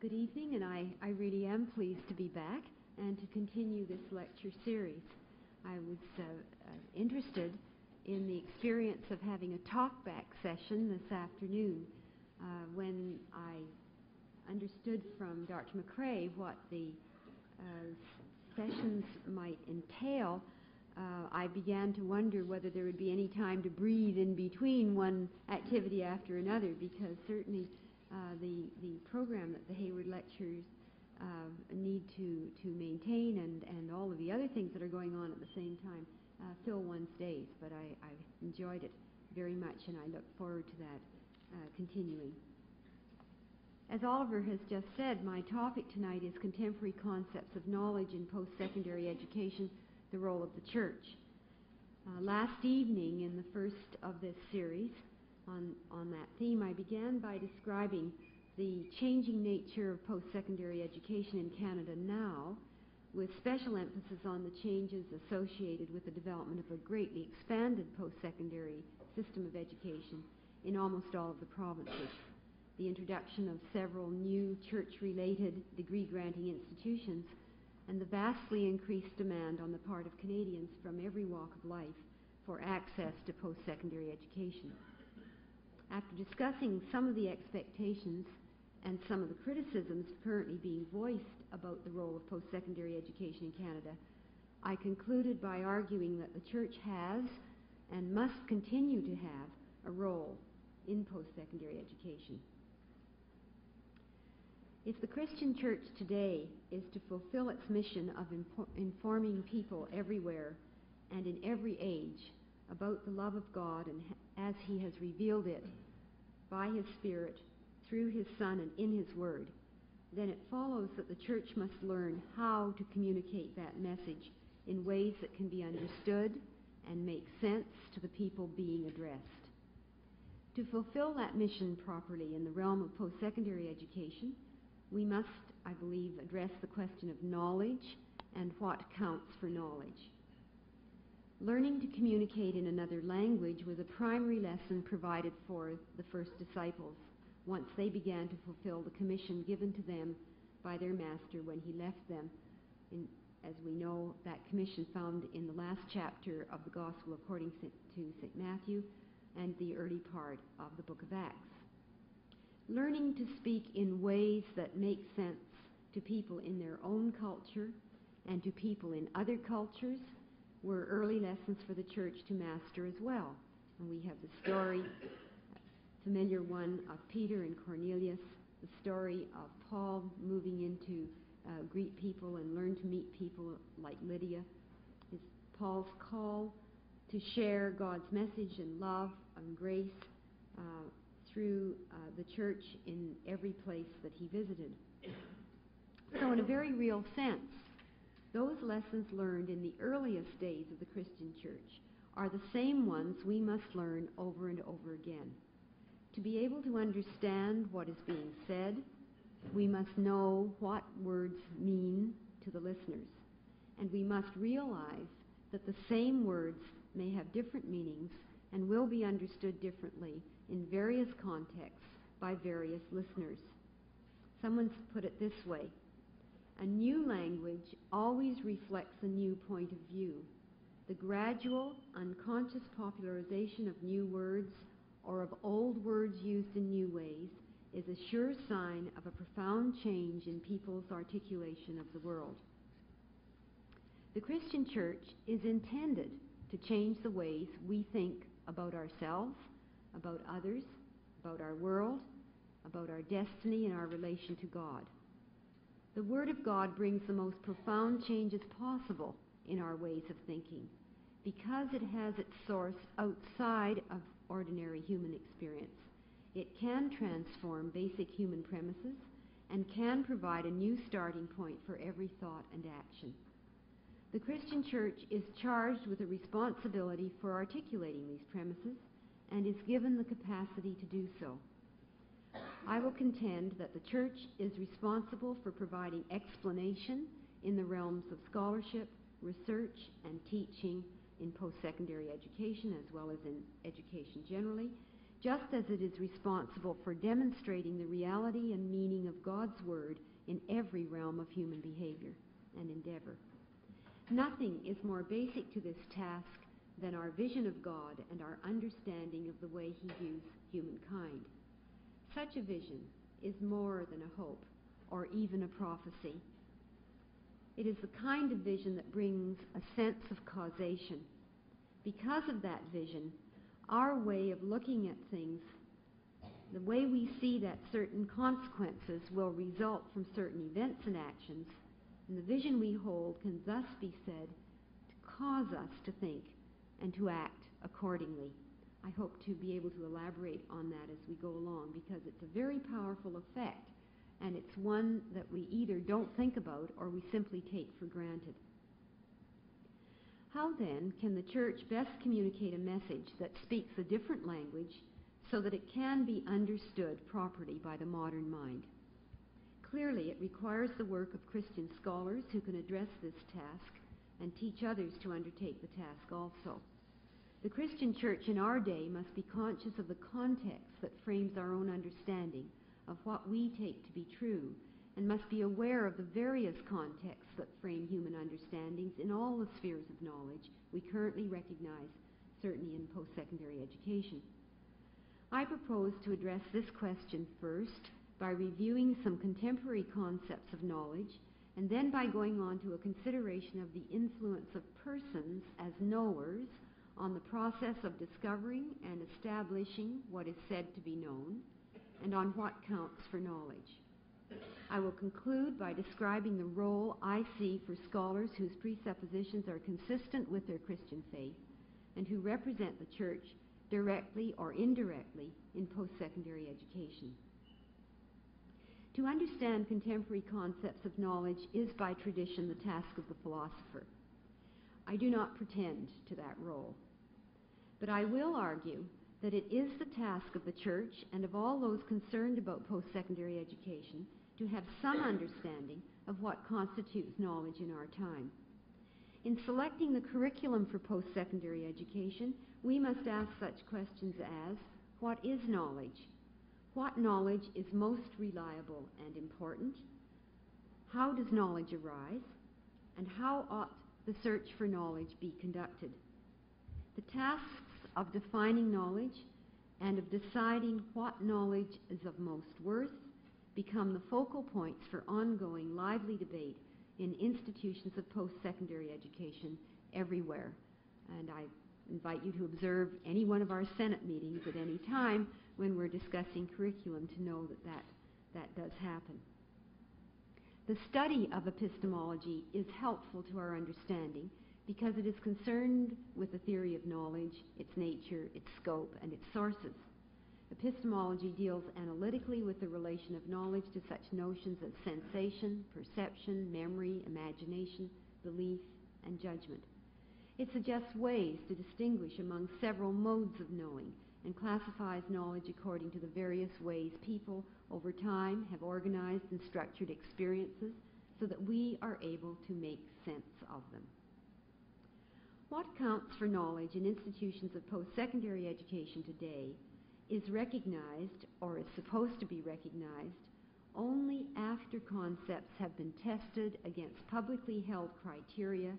Good evening, and I, I really am pleased to be back and to continue this lecture series. I was uh, uh, interested in the experience of having a talkback session this afternoon uh, when I understood from Dr. McCrae what the uh, sessions might entail. Uh, I began to wonder whether there would be any time to breathe in between one activity after another because certainly the, the program that the Hayward Lectures uh, need to, to maintain and, and all of the other things that are going on at the same time uh, fill one's days. But I, I enjoyed it very much and I look forward to that uh, continuing. As Oliver has just said, my topic tonight is contemporary concepts of knowledge in post-secondary education, the role of the church. Uh, last evening in the first of this series, on, on that theme, I began by describing the changing nature of post-secondary education in Canada now, with special emphasis on the changes associated with the development of a greatly expanded post-secondary system of education in almost all of the provinces. The introduction of several new church-related degree-granting institutions and the vastly increased demand on the part of Canadians from every walk of life for access to post-secondary education. After discussing some of the expectations and some of the criticisms currently being voiced about the role of post-secondary education in Canada, I concluded by arguing that the Church has and must continue to have a role in post-secondary education. If the Christian Church today is to fulfill its mission of informing people everywhere and in every age about the love of God and as He has revealed it by His Spirit through His Son and in His Word, then it follows that the church must learn how to communicate that message in ways that can be understood and make sense to the people being addressed. To fulfill that mission properly in the realm of post-secondary education, we must, I believe, address the question of knowledge and what counts for knowledge. Learning to communicate in another language was a primary lesson provided for the first disciples once they began to fulfill the commission given to them by their master when he left them. In, as we know, that commission found in the last chapter of the Gospel according to St. Matthew and the early part of the book of Acts. Learning to speak in ways that make sense to people in their own culture and to people in other cultures were early lessons for the church to master as well. And we have the story, familiar one, of Peter and Cornelius, the story of Paul moving into uh, greet people and learn to meet people like Lydia. Is Paul's call to share God's message and love and grace uh, through uh, the church in every place that he visited. So, in a very real sense, those lessons learned in the earliest days of the Christian church are the same ones we must learn over and over again. To be able to understand what is being said, we must know what words mean to the listeners. And we must realize that the same words may have different meanings and will be understood differently in various contexts by various listeners. Someone's put it this way a new language always reflects a new point of view. The gradual, unconscious popularization of new words or of old words used in new ways is a sure sign of a profound change in people's articulation of the world. The Christian church is intended to change the ways we think about ourselves, about others, about our world, about our destiny and our relation to God. The Word of God brings the most profound changes possible in our ways of thinking because it has its source outside of ordinary human experience. It can transform basic human premises and can provide a new starting point for every thought and action. The Christian church is charged with a responsibility for articulating these premises and is given the capacity to do so. I will contend that the Church is responsible for providing explanation in the realms of scholarship, research, and teaching in post-secondary education as well as in education generally, just as it is responsible for demonstrating the reality and meaning of God's Word in every realm of human behavior and endeavor. Nothing is more basic to this task than our vision of God and our understanding of the way He views humankind. Such a vision is more than a hope or even a prophecy. It is the kind of vision that brings a sense of causation. Because of that vision, our way of looking at things, the way we see that certain consequences will result from certain events and actions, and the vision we hold can thus be said to cause us to think and to act accordingly. I hope to be able to elaborate on that as we go along because it's a very powerful effect and it's one that we either don't think about or we simply take for granted. How then can the church best communicate a message that speaks a different language so that it can be understood properly by the modern mind? Clearly, it requires the work of Christian scholars who can address this task and teach others to undertake the task also. The Christian church in our day must be conscious of the context that frames our own understanding of what we take to be true and must be aware of the various contexts that frame human understandings in all the spheres of knowledge we currently recognize, certainly in post-secondary education. I propose to address this question first by reviewing some contemporary concepts of knowledge and then by going on to a consideration of the influence of persons as knowers on the process of discovering and establishing what is said to be known and on what counts for knowledge. I will conclude by describing the role I see for scholars whose presuppositions are consistent with their Christian faith and who represent the church directly or indirectly in post-secondary education. To understand contemporary concepts of knowledge is by tradition the task of the philosopher. I do not pretend to that role. But I will argue that it is the task of the church and of all those concerned about post-secondary education to have some understanding of what constitutes knowledge in our time. In selecting the curriculum for post-secondary education, we must ask such questions as, what is knowledge? What knowledge is most reliable and important? How does knowledge arise? And how ought the search for knowledge be conducted? The tasks of defining knowledge and of deciding what knowledge is of most worth become the focal points for ongoing lively debate in institutions of post-secondary education everywhere. And I invite you to observe any one of our Senate meetings at any time when we're discussing curriculum to know that that, that does happen. The study of epistemology is helpful to our understanding because it is concerned with the theory of knowledge, its nature, its scope, and its sources. Epistemology deals analytically with the relation of knowledge to such notions as sensation, perception, memory, imagination, belief, and judgment. It suggests ways to distinguish among several modes of knowing and classifies knowledge according to the various ways people over time have organized and structured experiences so that we are able to make sense of them. What counts for knowledge in institutions of post-secondary education today is recognized, or is supposed to be recognized, only after concepts have been tested against publicly held criteria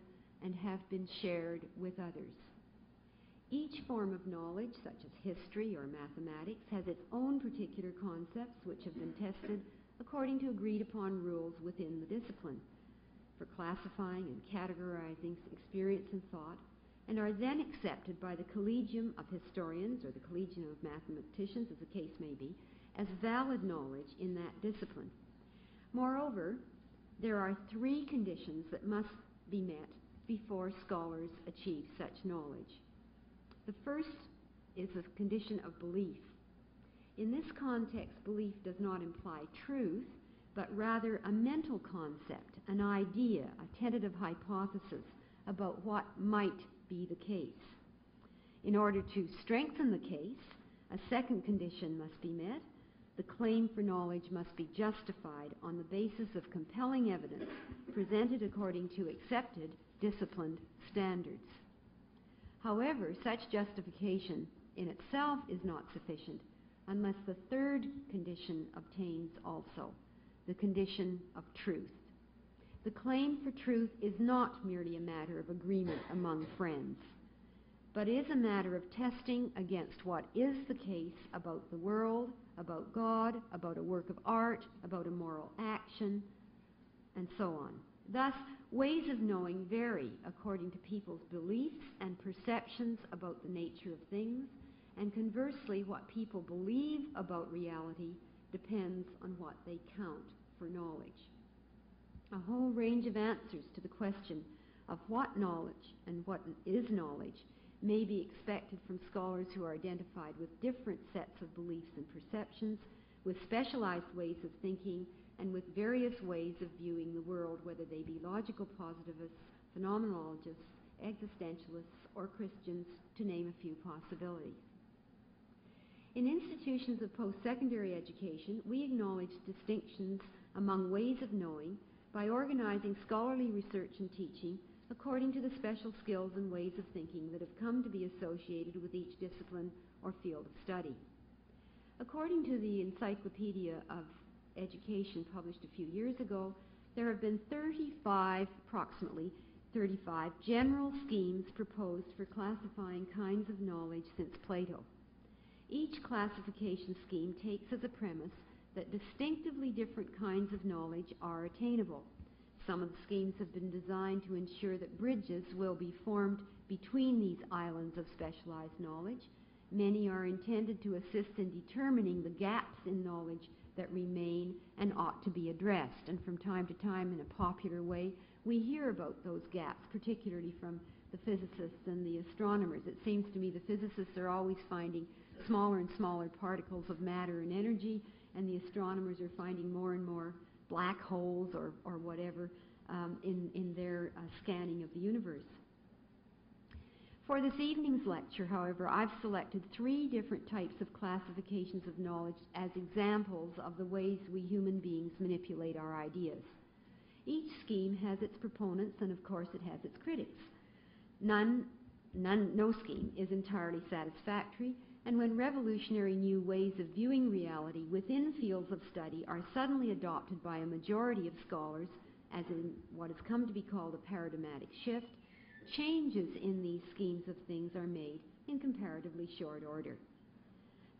and have been shared with others. Each form of knowledge, such as history or mathematics, has its own particular concepts which have been tested according to agreed upon rules within the discipline for classifying and categorizing experience and thought, and are then accepted by the Collegium of Historians or the Collegium of Mathematicians, as the case may be, as valid knowledge in that discipline. Moreover, there are three conditions that must be met before scholars achieve such knowledge. The first is a condition of belief. In this context, belief does not imply truth, but rather a mental concept, an idea, a tentative hypothesis about what might be the case. In order to strengthen the case, a second condition must be met. The claim for knowledge must be justified on the basis of compelling evidence presented according to accepted, disciplined standards. However, such justification in itself is not sufficient unless the third condition obtains also. The condition of truth. The claim for truth is not merely a matter of agreement among friends, but is a matter of testing against what is the case about the world, about God, about a work of art, about a moral action, and so on. Thus, ways of knowing vary according to people's beliefs and perceptions about the nature of things, and conversely, what people believe about reality depends on what they count for knowledge. A whole range of answers to the question of what knowledge and what is knowledge may be expected from scholars who are identified with different sets of beliefs and perceptions, with specialized ways of thinking, and with various ways of viewing the world, whether they be logical positivists, phenomenologists, existentialists, or Christians, to name a few possibilities. In institutions of post-secondary education, we acknowledge distinctions among ways of knowing by organizing scholarly research and teaching according to the special skills and ways of thinking that have come to be associated with each discipline or field of study. According to the Encyclopedia of Education published a few years ago, there have been 35, approximately 35, general schemes proposed for classifying kinds of knowledge since Plato. Each classification scheme takes as a premise that distinctively different kinds of knowledge are attainable. Some of the schemes have been designed to ensure that bridges will be formed between these islands of specialized knowledge. Many are intended to assist in determining the gaps in knowledge that remain and ought to be addressed. And from time to time, in a popular way, we hear about those gaps, particularly from the physicists and the astronomers. It seems to me the physicists are always finding smaller and smaller particles of matter and energy, and the astronomers are finding more and more black holes or, or whatever um, in, in their uh, scanning of the universe. For this evening's lecture, however, I've selected three different types of classifications of knowledge as examples of the ways we human beings manipulate our ideas. Each scheme has its proponents, and of course it has its critics. None, none, no scheme is entirely satisfactory, and when revolutionary new ways of viewing reality within fields of study are suddenly adopted by a majority of scholars, as in what has come to be called a paradigmatic shift, changes in these schemes of things are made in comparatively short order.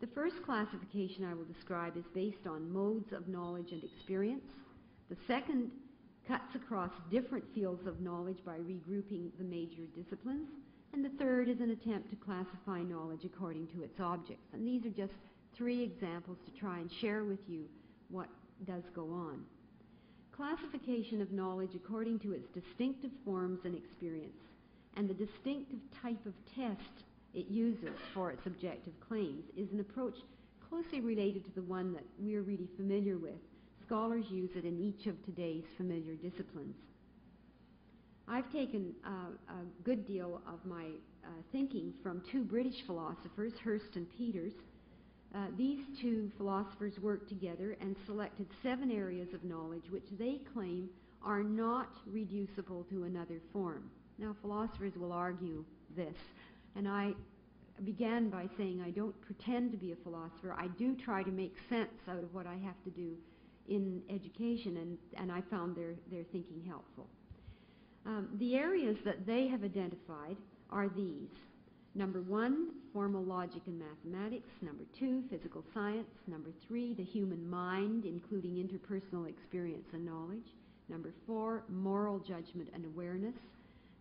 The first classification I will describe is based on modes of knowledge and experience. The second cuts across different fields of knowledge by regrouping the major disciplines and the third is an attempt to classify knowledge according to its objects. And these are just three examples to try and share with you what does go on. Classification of knowledge according to its distinctive forms and experience, and the distinctive type of test it uses for its objective claims is an approach closely related to the one that we're really familiar with. Scholars use it in each of today's familiar disciplines. I've taken uh, a good deal of my uh, thinking from two British philosophers, Hirst and Peters. Uh, these two philosophers worked together and selected seven areas of knowledge which they claim are not reducible to another form. Now, philosophers will argue this, and I began by saying I don't pretend to be a philosopher. I do try to make sense out of what I have to do in education, and, and I found their, their thinking helpful. Um, the areas that they have identified are these. Number one, formal logic and mathematics. Number two, physical science. Number three, the human mind, including interpersonal experience and knowledge. Number four, moral judgment and awareness.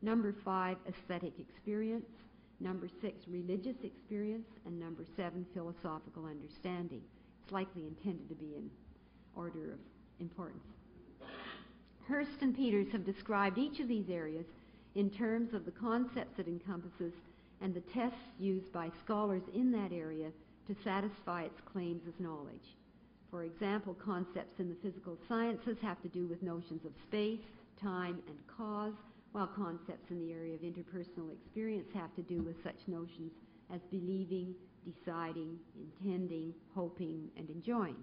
Number five, aesthetic experience. Number six, religious experience. And number seven, philosophical understanding. It's likely intended to be in order of importance. Hirst and Peters have described each of these areas in terms of the concepts it encompasses and the tests used by scholars in that area to satisfy its claims as knowledge. For example, concepts in the physical sciences have to do with notions of space, time, and cause, while concepts in the area of interpersonal experience have to do with such notions as believing, deciding, intending, hoping, and enjoying.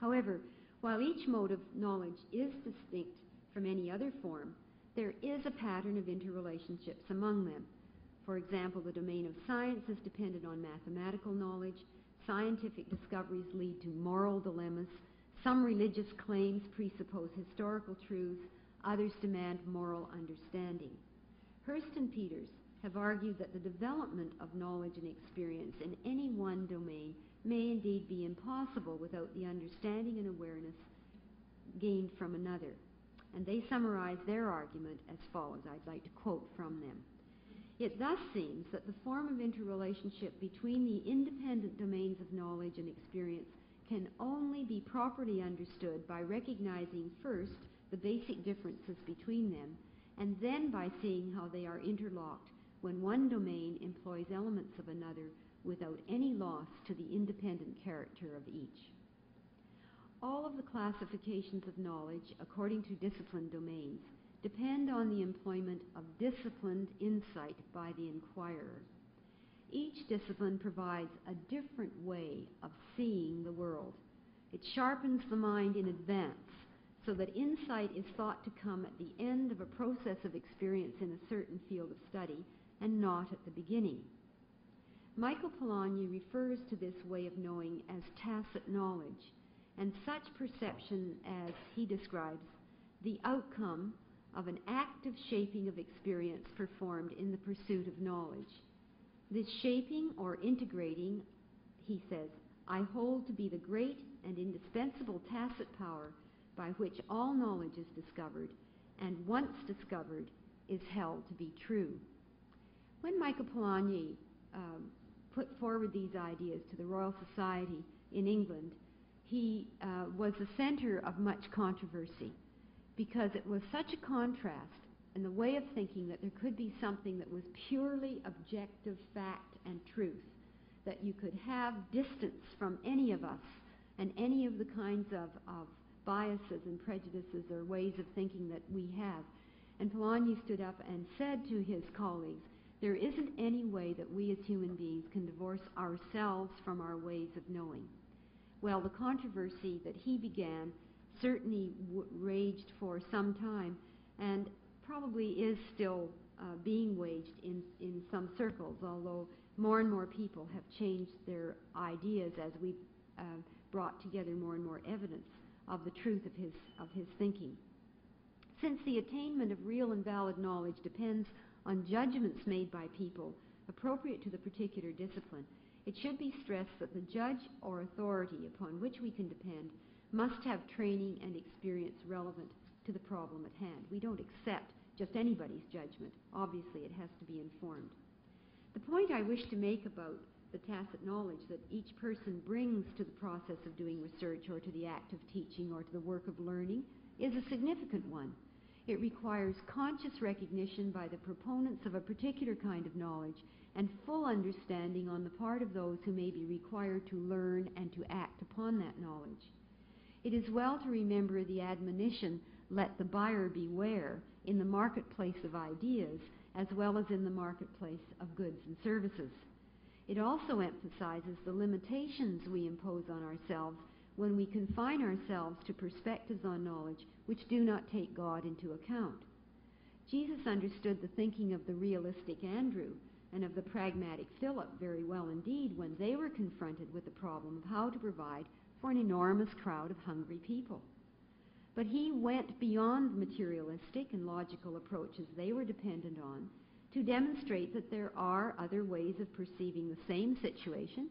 However, while each mode of knowledge is distinct from any other form, there is a pattern of interrelationships among them. For example, the domain of science is dependent on mathematical knowledge, scientific discoveries lead to moral dilemmas, Some religious claims presuppose historical truths, others demand moral understanding. Hirst and Peters have argued that the development of knowledge and experience in any one domain may indeed be impossible without the understanding and awareness gained from another. And they summarize their argument as follows. I'd like to quote from them. It thus seems that the form of interrelationship between the independent domains of knowledge and experience can only be properly understood by recognizing first the basic differences between them, and then by seeing how they are interlocked when one domain employs elements of another without any loss to the independent character of each. All of the classifications of knowledge, according to discipline domains, depend on the employment of disciplined insight by the inquirer. Each discipline provides a different way of seeing the world. It sharpens the mind in advance so that insight is thought to come at the end of a process of experience in a certain field of study and not at the beginning. Michael Polanyi refers to this way of knowing as tacit knowledge, and such perception as he describes the outcome of an active shaping of experience performed in the pursuit of knowledge. This shaping or integrating, he says, I hold to be the great and indispensable tacit power by which all knowledge is discovered, and once discovered, is held to be true. When Michael Polanyi um, put forward these ideas to the Royal Society in England, he uh, was the center of much controversy because it was such a contrast in the way of thinking that there could be something that was purely objective fact and truth, that you could have distance from any of us and any of the kinds of, of biases and prejudices or ways of thinking that we have. And Polanyi stood up and said to his colleagues, there isn't any way that we as human beings can divorce ourselves from our ways of knowing. Well, the controversy that he began certainly raged for some time and probably is still uh, being waged in, in some circles, although more and more people have changed their ideas as we've uh, brought together more and more evidence of the truth of his, of his thinking. Since the attainment of real and valid knowledge depends on judgments made by people appropriate to the particular discipline, it should be stressed that the judge or authority upon which we can depend must have training and experience relevant to the problem at hand. We don't accept just anybody's judgment. Obviously, it has to be informed. The point I wish to make about the tacit knowledge that each person brings to the process of doing research or to the act of teaching or to the work of learning is a significant one. It requires conscious recognition by the proponents of a particular kind of knowledge and full understanding on the part of those who may be required to learn and to act upon that knowledge. It is well to remember the admonition, let the buyer beware, in the marketplace of ideas as well as in the marketplace of goods and services. It also emphasizes the limitations we impose on ourselves when we confine ourselves to perspectives on knowledge which do not take God into account. Jesus understood the thinking of the realistic Andrew and of the pragmatic Philip very well indeed when they were confronted with the problem of how to provide for an enormous crowd of hungry people. But he went beyond the materialistic and logical approaches they were dependent on to demonstrate that there are other ways of perceiving the same situation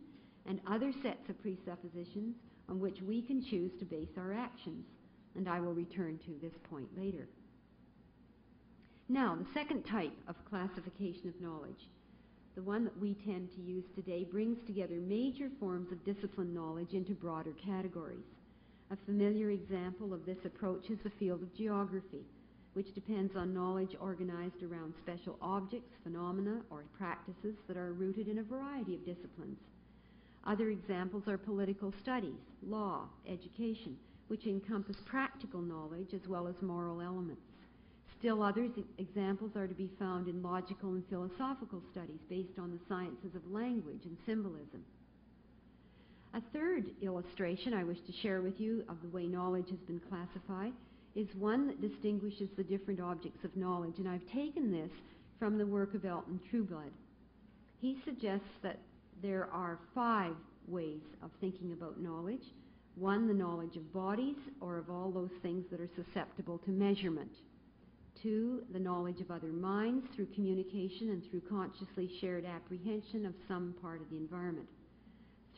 and other sets of presuppositions on which we can choose to base our actions. And I will return to this point later. Now, the second type of classification of knowledge, the one that we tend to use today, brings together major forms of discipline knowledge into broader categories. A familiar example of this approach is the field of geography, which depends on knowledge organized around special objects, phenomena, or practices that are rooted in a variety of disciplines. Other examples are political studies, law, education, which encompass practical knowledge as well as moral elements. Still others examples are to be found in logical and philosophical studies based on the sciences of language and symbolism. A third illustration I wish to share with you of the way knowledge has been classified is one that distinguishes the different objects of knowledge, and I've taken this from the work of Elton Trueblood. He suggests that there are five ways of thinking about knowledge. One, the knowledge of bodies, or of all those things that are susceptible to measurement. Two, the knowledge of other minds through communication and through consciously shared apprehension of some part of the environment.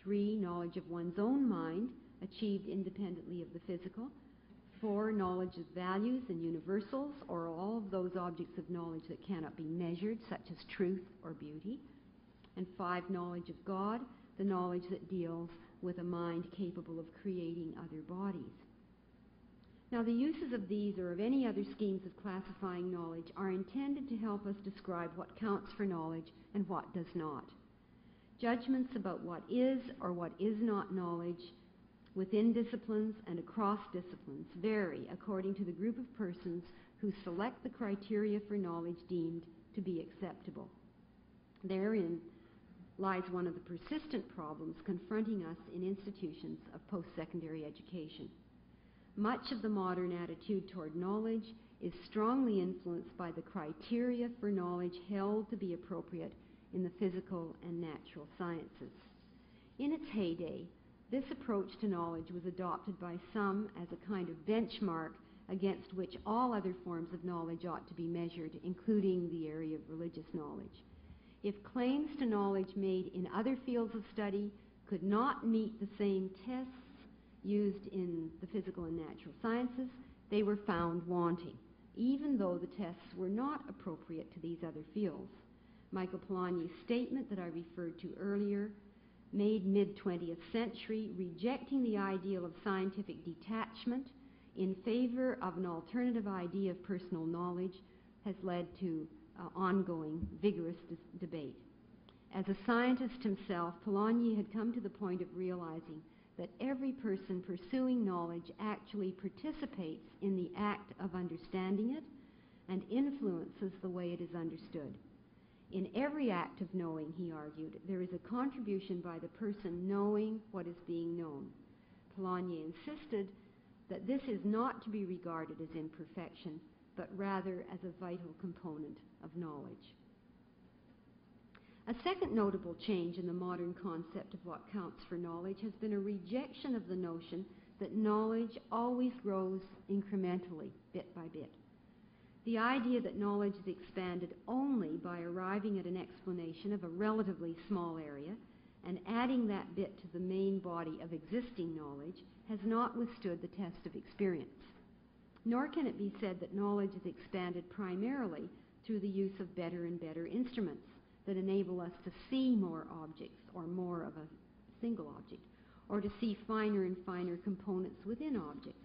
Three, knowledge of one's own mind, achieved independently of the physical. Four, knowledge of values and universals, or all of those objects of knowledge that cannot be measured, such as truth or beauty. And five, knowledge of God, the knowledge that deals with a mind capable of creating other bodies. Now, the uses of these or of any other schemes of classifying knowledge are intended to help us describe what counts for knowledge and what does not. Judgments about what is or what is not knowledge within disciplines and across disciplines vary according to the group of persons who select the criteria for knowledge deemed to be acceptable. Therein lies one of the persistent problems confronting us in institutions of post-secondary education. Much of the modern attitude toward knowledge is strongly influenced by the criteria for knowledge held to be appropriate in the physical and natural sciences. In its heyday, this approach to knowledge was adopted by some as a kind of benchmark against which all other forms of knowledge ought to be measured, including the area of religious knowledge. If claims to knowledge made in other fields of study could not meet the same tests used in the physical and natural sciences, they were found wanting, even though the tests were not appropriate to these other fields. Michael Polanyi's statement that I referred to earlier, made mid-20th century, rejecting the ideal of scientific detachment in favor of an alternative idea of personal knowledge, has led to uh, ongoing vigorous debate. As a scientist himself, Polanyi had come to the point of realizing that every person pursuing knowledge actually participates in the act of understanding it and influences the way it is understood. In every act of knowing, he argued, there is a contribution by the person knowing what is being known. Polanyi insisted that this is not to be regarded as imperfection, but rather as a vital component of knowledge. A second notable change in the modern concept of what counts for knowledge has been a rejection of the notion that knowledge always grows incrementally, bit by bit. The idea that knowledge is expanded only by arriving at an explanation of a relatively small area and adding that bit to the main body of existing knowledge has not withstood the test of experience. Nor can it be said that knowledge is expanded primarily through the use of better and better instruments that enable us to see more objects or more of a single object, or to see finer and finer components within objects.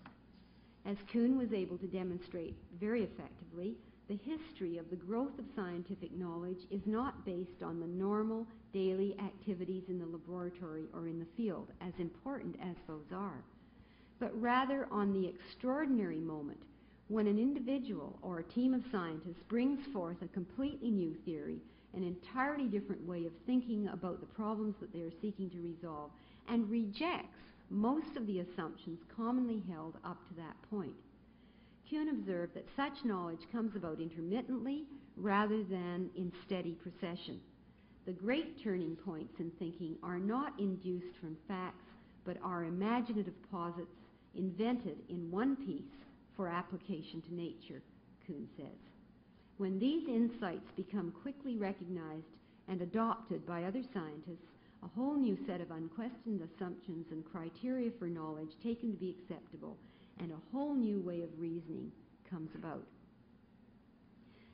As Kuhn was able to demonstrate very effectively, the history of the growth of scientific knowledge is not based on the normal daily activities in the laboratory or in the field, as important as those are, but rather on the extraordinary moment when an individual or a team of scientists brings forth a completely new theory an entirely different way of thinking about the problems that they are seeking to resolve and rejects most of the assumptions commonly held up to that point. Kuhn observed that such knowledge comes about intermittently rather than in steady procession. The great turning points in thinking are not induced from facts, but are imaginative posits invented in one piece for application to nature, Kuhn says. When these insights become quickly recognized and adopted by other scientists, a whole new set of unquestioned assumptions and criteria for knowledge taken to be acceptable, and a whole new way of reasoning comes about.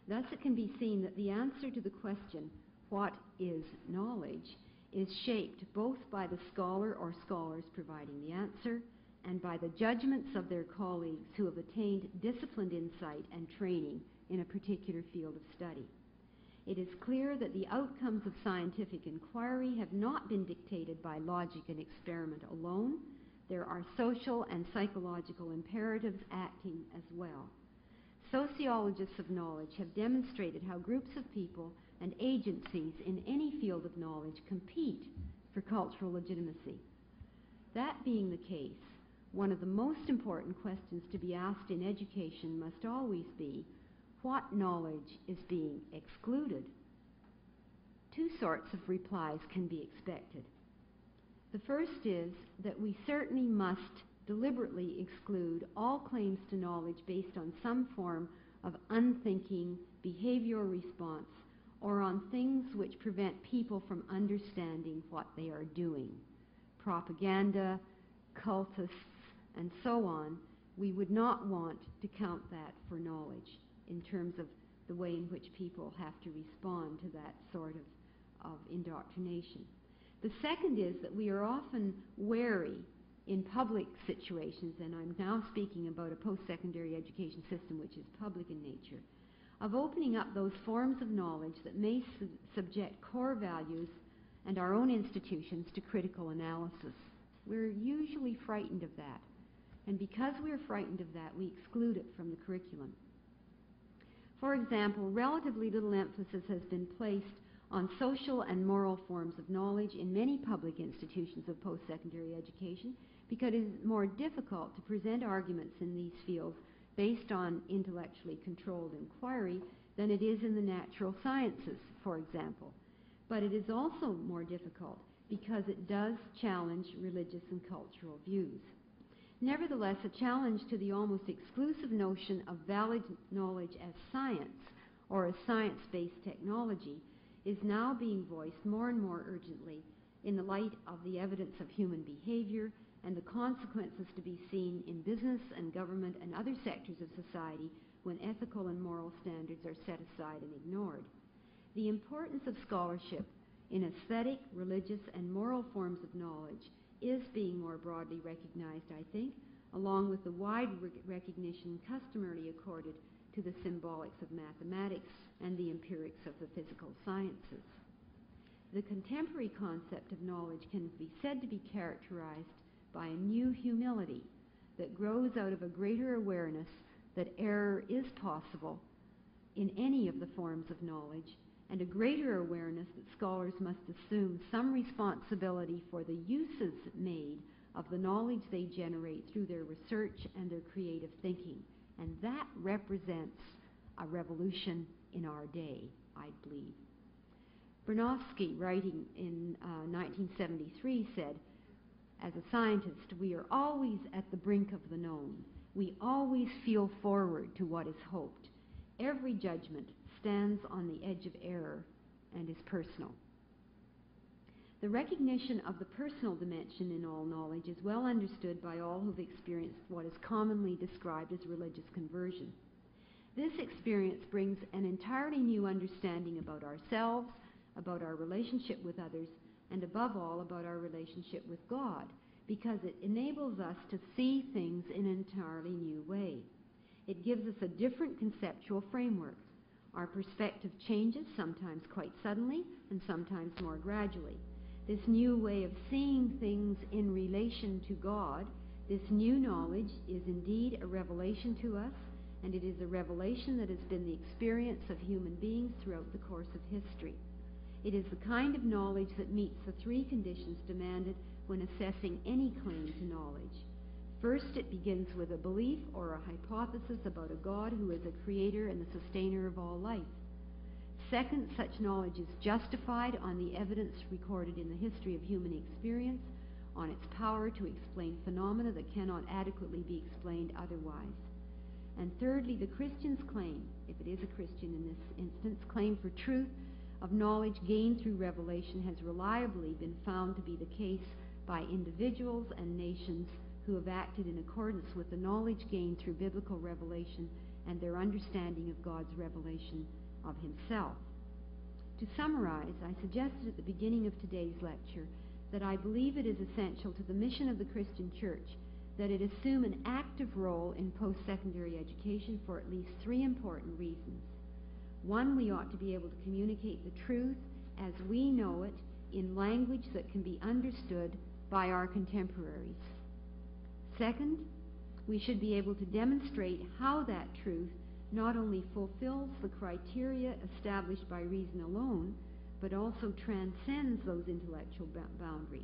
Thus, it can be seen that the answer to the question, what is knowledge, is shaped both by the scholar or scholars providing the answer and by the judgments of their colleagues who have attained disciplined insight and training in a particular field of study. It is clear that the outcomes of scientific inquiry have not been dictated by logic and experiment alone. There are social and psychological imperatives acting as well. Sociologists of knowledge have demonstrated how groups of people and agencies in any field of knowledge compete for cultural legitimacy. That being the case, one of the most important questions to be asked in education must always be what knowledge is being excluded? Two sorts of replies can be expected. The first is that we certainly must deliberately exclude all claims to knowledge based on some form of unthinking behavioral response or on things which prevent people from understanding what they are doing. Propaganda, cultists, and so on, we would not want to count that for knowledge in terms of the way in which people have to respond to that sort of, of indoctrination. The second is that we are often wary in public situations, and I'm now speaking about a post-secondary education system which is public in nature, of opening up those forms of knowledge that may su- subject core values and our own institutions to critical analysis. We're usually frightened of that. And because we're frightened of that, we exclude it from the curriculum. For example, relatively little emphasis has been placed on social and moral forms of knowledge in many public institutions of post-secondary education because it is more difficult to present arguments in these fields based on intellectually controlled inquiry than it is in the natural sciences, for example. But it is also more difficult because it does challenge religious and cultural views. Nevertheless, a challenge to the almost exclusive notion of valid knowledge as science or as science-based technology is now being voiced more and more urgently in the light of the evidence of human behavior and the consequences to be seen in business and government and other sectors of society when ethical and moral standards are set aside and ignored. The importance of scholarship in aesthetic, religious, and moral forms of knowledge is being more broadly recognized, I think, along with the wide recognition customarily accorded to the symbolics of mathematics and the empirics of the physical sciences. The contemporary concept of knowledge can be said to be characterized by a new humility that grows out of a greater awareness that error is possible in any of the forms of knowledge and a greater awareness that scholars must assume some responsibility for the uses made of the knowledge they generate through their research and their creative thinking. And that represents a revolution in our day, I believe. Bronowski, writing in uh, 1973, said, As a scientist, we are always at the brink of the known. We always feel forward to what is hoped. Every judgment stands on the edge of error and is personal. The recognition of the personal dimension in all knowledge is well understood by all who've experienced what is commonly described as religious conversion. This experience brings an entirely new understanding about ourselves, about our relationship with others, and above all, about our relationship with God, because it enables us to see things in an entirely new way. It gives us a different conceptual framework. Our perspective changes, sometimes quite suddenly, and sometimes more gradually. This new way of seeing things in relation to God, this new knowledge, is indeed a revelation to us, and it is a revelation that has been the experience of human beings throughout the course of history. It is the kind of knowledge that meets the three conditions demanded when assessing any claim to knowledge. First, it begins with a belief or a hypothesis about a God who is a creator and the sustainer of all life. Second, such knowledge is justified on the evidence recorded in the history of human experience, on its power to explain phenomena that cannot adequately be explained otherwise. And thirdly, the Christian's claim, if it is a Christian in this instance, claim for truth of knowledge gained through revelation has reliably been found to be the case by individuals and nations who have acted in accordance with the knowledge gained through biblical revelation and their understanding of God's revelation of Himself. To summarize, I suggested at the beginning of today's lecture that I believe it is essential to the mission of the Christian Church that it assume an active role in post secondary education for at least three important reasons. One, we ought to be able to communicate the truth as we know it in language that can be understood by our contemporaries. Second, we should be able to demonstrate how that truth not only fulfills the criteria established by reason alone, but also transcends those intellectual boundaries.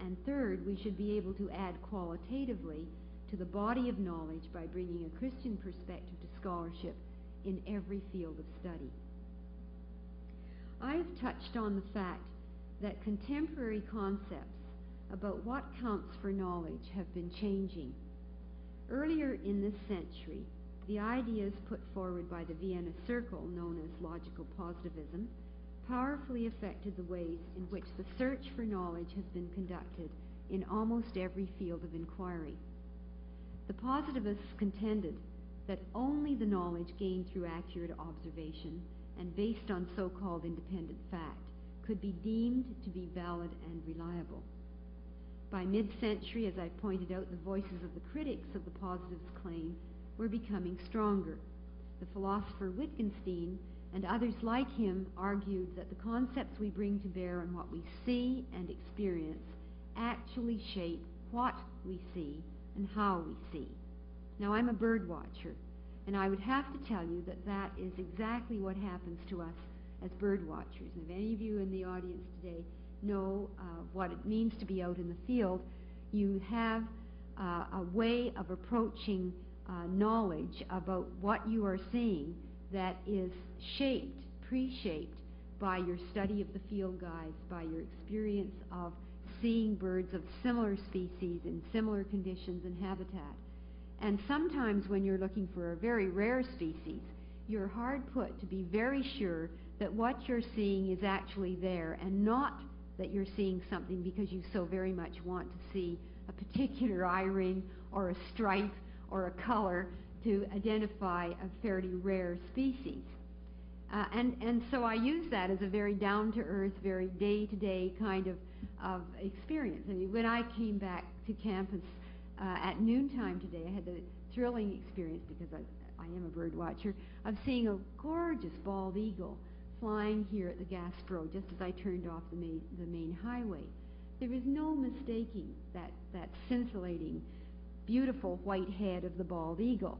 And third, we should be able to add qualitatively to the body of knowledge by bringing a Christian perspective to scholarship in every field of study. I have touched on the fact that contemporary concepts about what counts for knowledge have been changing. Earlier in this century, the ideas put forward by the Vienna Circle, known as logical positivism, powerfully affected the ways in which the search for knowledge has been conducted in almost every field of inquiry. The positivists contended that only the knowledge gained through accurate observation and based on so called independent fact could be deemed to be valid and reliable. By mid century, as I pointed out, the voices of the critics of the positivist claim were becoming stronger. The philosopher Wittgenstein and others like him argued that the concepts we bring to bear on what we see and experience actually shape what we see and how we see. Now, I'm a bird watcher, and I would have to tell you that that is exactly what happens to us as bird watchers. And if any of you in the audience today know uh, what it means to be out in the field, you have uh, a way of approaching uh, knowledge about what you are seeing that is shaped, pre-shaped by your study of the field guides, by your experience of seeing birds of similar species in similar conditions and habitat. And sometimes when you're looking for a very rare species, you're hard put to be very sure that what you're seeing is actually there and not that you're seeing something because you so very much want to see a particular eye ring or a stripe or a color to identify a fairly rare species. Uh, and, and so I use that as a very down to earth, very day to day kind of, of experience. I mean, when I came back to campus uh, at noontime today, I had the thrilling experience because I, I am a bird watcher of seeing a gorgeous bald eagle flying here at the Gaspereau just as I turned off the main, the main highway. There is no mistaking that, that scintillating, beautiful white head of the bald eagle.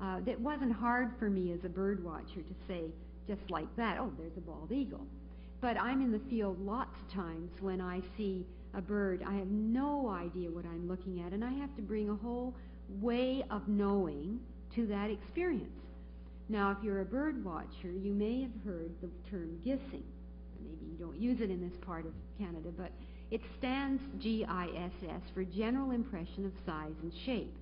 Uh, it wasn't hard for me as a bird watcher to say, just like that, oh, there's a bald eagle. But I'm in the field lots of times when I see a bird, I have no idea what I'm looking at, and I have to bring a whole way of knowing to that experience. Now, if you're a bird watcher, you may have heard the term gissing. Maybe you don't use it in this part of Canada, but it stands G-I-S-S for General Impression of Size and Shape.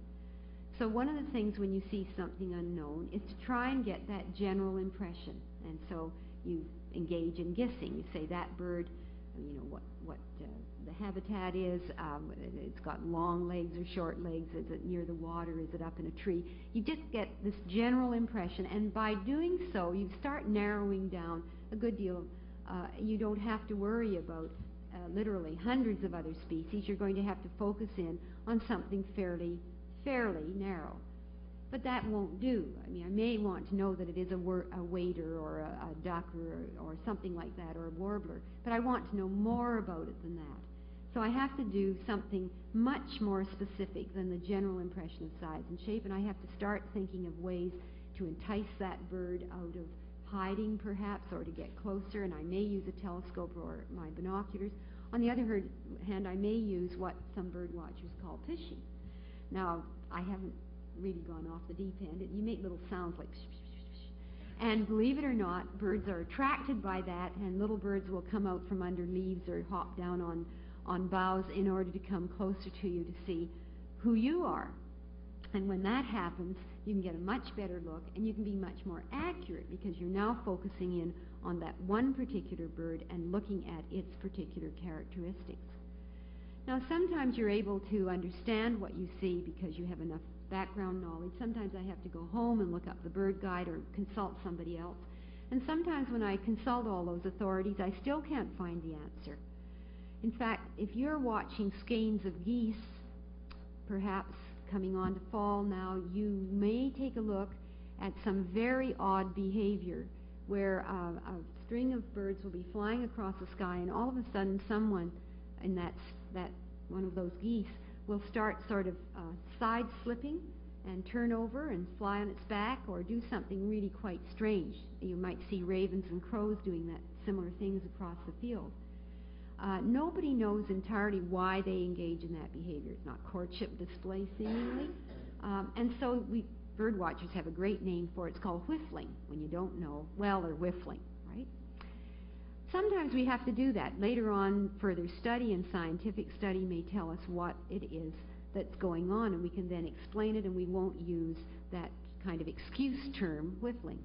So one of the things when you see something unknown is to try and get that general impression. And so you engage in gissing. You say that bird, you know, what, what uh, the habitat is. Um, it's got long legs or short legs. Is it near the water? Is it up in a tree? You just get this general impression, and by doing so, you start narrowing down a good deal. Uh, you don't have to worry about uh, literally hundreds of other species. You're going to have to focus in on something fairly, fairly narrow. But that won't do. I mean, I may want to know that it is a, wor- a wader or a, a duck or, or something like that or a warbler, but I want to know more about it than that. So I have to do something much more specific than the general impression of size and shape, and I have to start thinking of ways to entice that bird out of hiding, perhaps, or to get closer, and I may use a telescope or my binoculars. On the other hand, I may use what some bird watchers call fishing. Now, I haven't really gone off the deep end. You make little sounds like and believe it or not, birds are attracted by that, and little birds will come out from under leaves or hop down on on boughs in order to come closer to you to see who you are. And when that happens, you can get a much better look and you can be much more accurate because you're now focusing in on that one particular bird and looking at its particular characteristics. Now, sometimes you're able to understand what you see because you have enough background knowledge. Sometimes I have to go home and look up the bird guide or consult somebody else. And sometimes when I consult all those authorities, I still can't find the answer. In fact, if you're watching skeins of geese, perhaps coming on to fall now, you may take a look at some very odd behavior where uh, a string of birds will be flying across the sky and all of a sudden someone in that, that one of those geese will start sort of uh, side slipping and turn over and fly on its back or do something really quite strange. You might see ravens and crows doing that similar things across the field. Uh, nobody knows entirely why they engage in that behavior. It's not courtship display, seemingly. Um, and so we bird watchers have a great name for it. It's called whiffling, when you don't know. Well, they're whiffling, right? Sometimes we have to do that. Later on, further study and scientific study may tell us what it is that's going on, and we can then explain it, and we won't use that kind of excuse term, whiffling.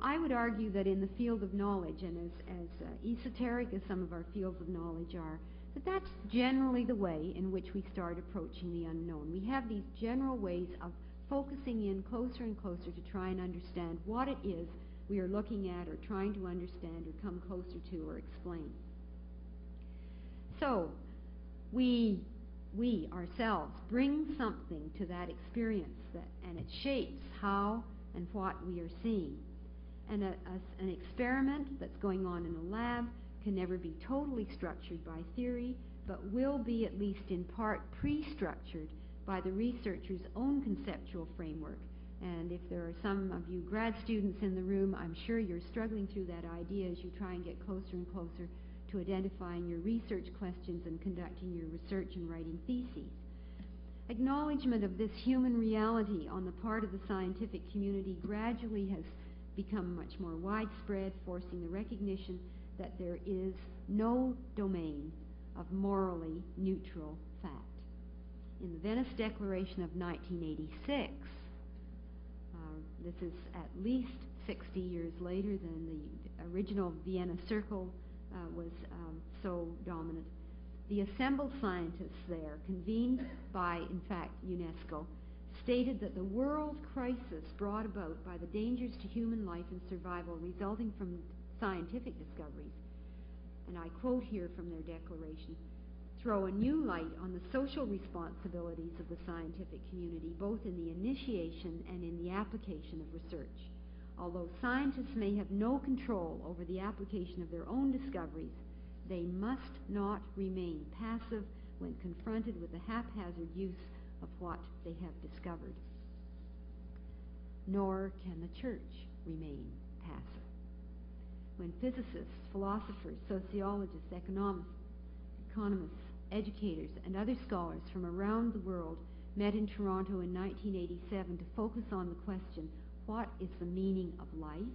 I would argue that in the field of knowledge, and as, as uh, esoteric as some of our fields of knowledge are, that that's generally the way in which we start approaching the unknown. We have these general ways of focusing in closer and closer to try and understand what it is we are looking at or trying to understand or come closer to or explain. So, we we ourselves bring something to that experience that, and it shapes how and what we are seeing. And a, a, an experiment that's going on in a lab can never be totally structured by theory, but will be at least in part pre-structured by the researcher's own conceptual framework. And if there are some of you grad students in the room, I'm sure you're struggling through that idea as you try and get closer and closer to identifying your research questions and conducting your research and writing theses. Acknowledgement of this human reality on the part of the scientific community gradually has become much more widespread, forcing the recognition that there is no domain of morally neutral fact. In the Venice Declaration of 1986, uh, this is at least 60 years later than the original Vienna Circle uh, was um, so dominant. The assembled scientists there, convened by, in fact, UNESCO, stated that the world crisis brought about by the dangers to human life and survival resulting from scientific discoveries, and I quote here from their declaration, throw a new light on the social responsibilities of the scientific community, both in the initiation and in the application of research. Although scientists may have no control over the application of their own discoveries, they must not remain passive when confronted with the haphazard use of what they have discovered. Nor can the church remain passive. When physicists, philosophers, sociologists, economists, economists, educators, and other scholars from around the world met in Toronto in 1987 to focus on the question, what is the meaning of life?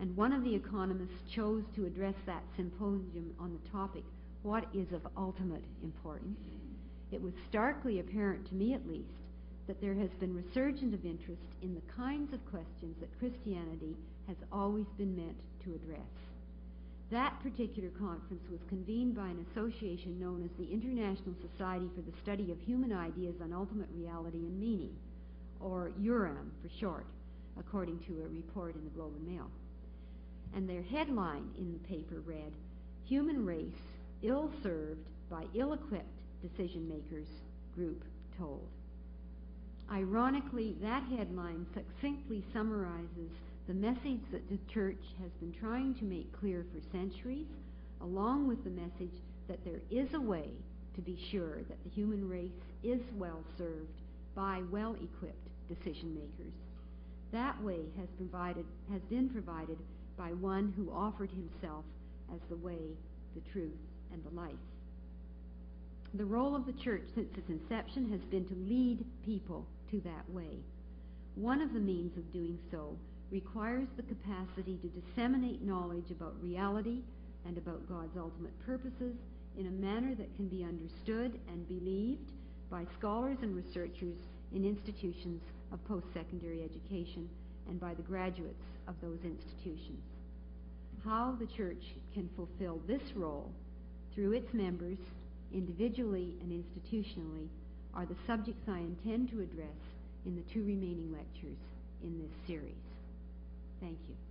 And one of the economists chose to address that symposium on the topic, what is of ultimate importance? It was starkly apparent to me, at least, that there has been resurgence of interest in the kinds of questions that Christianity has always been meant to address. That particular conference was convened by an association known as the International Society for the Study of Human Ideas on Ultimate Reality and Meaning, or URAM for short, according to a report in the Globe and Mail. And their headline in the paper read, Human Race Ill Served by Ill Equipped Decision Makers, Group Told. Ironically, that headline succinctly summarizes the message that the church has been trying to make clear for centuries, along with the message that there is a way to be sure that the human race is well served by well equipped decision makers. That way has, provided, has been provided by one who offered himself as the way, the truth, and the life. The role of the church since its inception has been to lead people to that way. One of the means of doing so requires the capacity to disseminate knowledge about reality and about God's ultimate purposes in a manner that can be understood and believed by scholars and researchers in institutions of post-secondary education and by the graduates of those institutions. How the church can fulfill this role through its members, individually and institutionally, are the subjects I intend to address in the two remaining lectures in this series. Thank you.